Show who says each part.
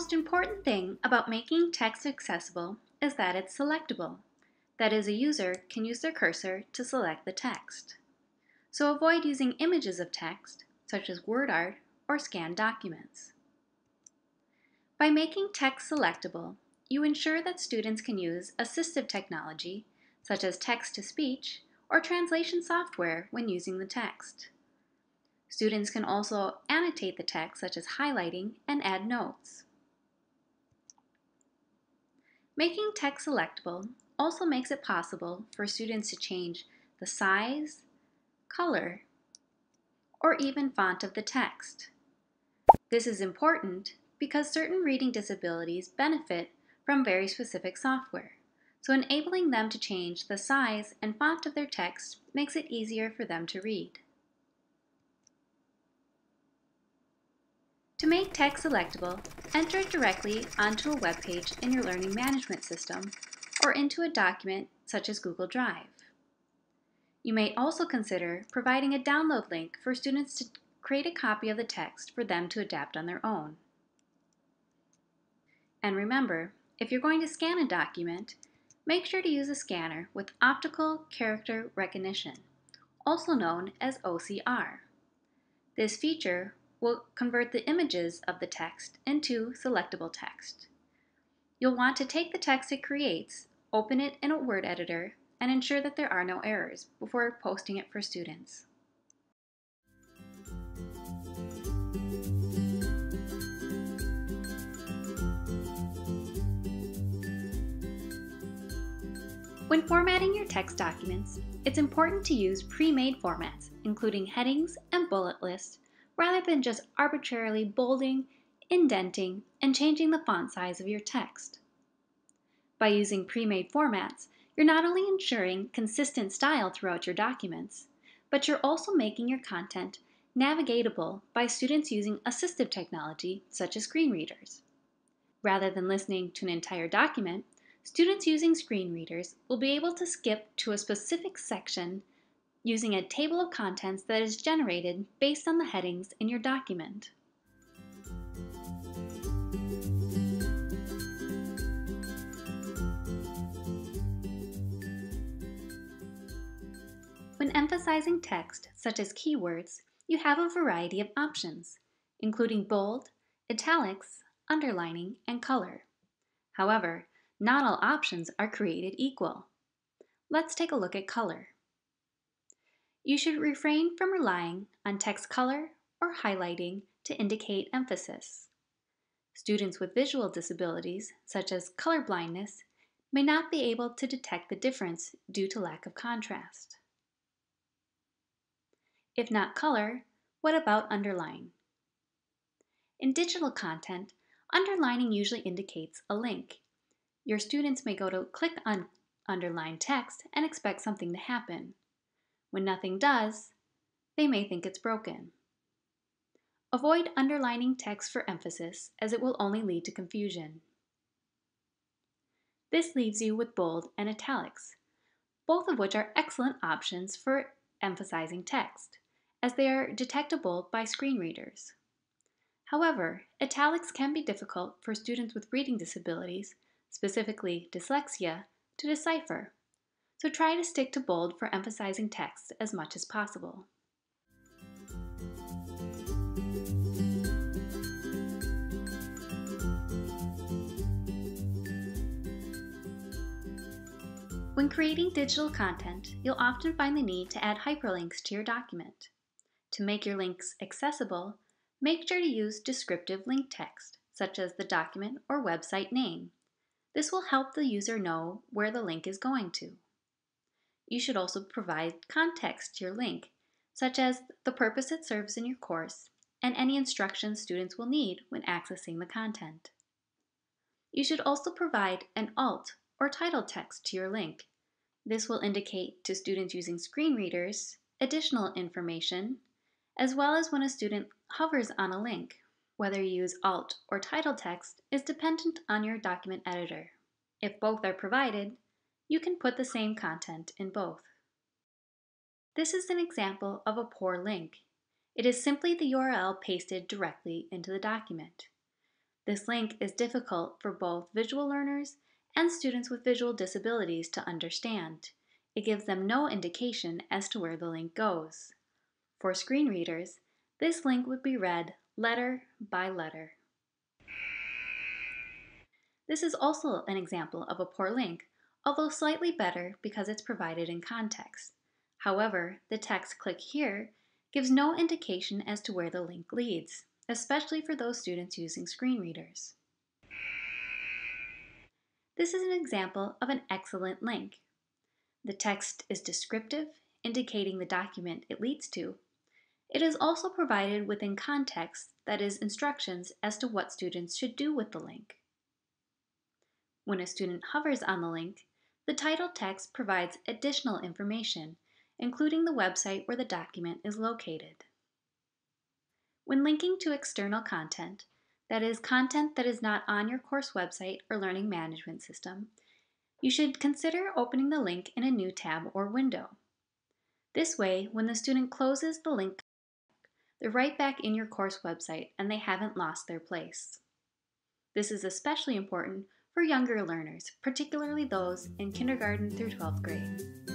Speaker 1: Most important thing about making text accessible is that it's selectable. That is, a user can use their cursor to select the text. So avoid using images of text, such as word art or scanned documents. By making text selectable, you ensure that students can use assistive technology, such as text-to-speech or translation software when using the text. Students can also annotate the text, such as highlighting, and add notes. Making text selectable also makes it possible for students to change the size, color, or even font of the text. This is important because certain reading disabilities benefit from very specific software, so enabling them to change the size and font of their text makes it easier for them to read. To make text selectable, enter it directly onto a web page in your learning management system or into a document such as Google Drive. You may also consider providing a download link for students to create a copy of the text for them to adapt on their own. And remember, if you're going to scan a document, make sure to use a scanner with optical character recognition, also known as OCR. This feature will convert the images of the text into selectable text. You'll want to take the text it creates, open it in a Word editor, and ensure that there are no errors before posting it for students. When formatting your text documents, it's important to use pre-made formats, including headings and bullet lists, rather than just arbitrarily bolding, indenting, and changing the font size of your text. By using pre-made formats, you're not only ensuring consistent style throughout your documents, but you're also making your content navigatable by students using assistive technology such as screen readers. Rather than listening to an entire document, Students using screen readers will be able to skip to a specific section using a table of contents that is generated based on the headings in your document. When emphasizing text, such as keywords, you have a variety of options, including bold, italics, underlining, and color. However, not all options are created equal. Let's take a look at color. You should refrain from relying on text color or highlighting to indicate emphasis. Students with visual disabilities, such as color blindness, may not be able to detect the difference due to lack of contrast. If not color, what about underline? In digital content, underlining usually indicates a link your students may go to click on underlined text and expect something to happen. When nothing does, they may think it's broken. Avoid underlining text for emphasis as it will only lead to confusion. This leaves you with bold and italics, both of which are excellent options for emphasizing text, as they are detectable by screen readers. However, italics can be difficult for students with reading disabilities specifically dyslexia, to decipher. So try to stick to bold for emphasizing text as much as possible. When creating digital content, you'll often find the need to add hyperlinks to your document. To make your links accessible, make sure to use descriptive link text, such as the document or website name, this will help the user know where the link is going to. You should also provide context to your link, such as the purpose it serves in your course and any instructions students will need when accessing the content. You should also provide an alt or title text to your link. This will indicate to students using screen readers additional information, as well as when a student hovers on a link whether you use alt or title text is dependent on your document editor. If both are provided, you can put the same content in both. This is an example of a poor link. It is simply the URL pasted directly into the document. This link is difficult for both visual learners and students with visual disabilities to understand. It gives them no indication as to where the link goes. For screen readers, this link would be read letter by letter. This is also an example of a poor link, although slightly better because it's provided in context. However, the text click here gives no indication as to where the link leads, especially for those students using screen readers. This is an example of an excellent link. The text is descriptive, indicating the document it leads to. It is also provided within context, that is, instructions as to what students should do with the link. When a student hovers on the link, the title text provides additional information, including the website where the document is located. When linking to external content, that is, content that is not on your course website or learning management system, you should consider opening the link in a new tab or window. This way, when the student closes the link, they're right back in your course website and they haven't lost their place. This is especially important for younger learners, particularly those in kindergarten through 12th grade.